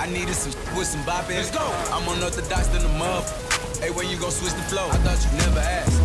I needed some with some bop in. Let's go. I'm unorthodox than the mother. Hey, when you gon' switch the flow? I thought you never asked.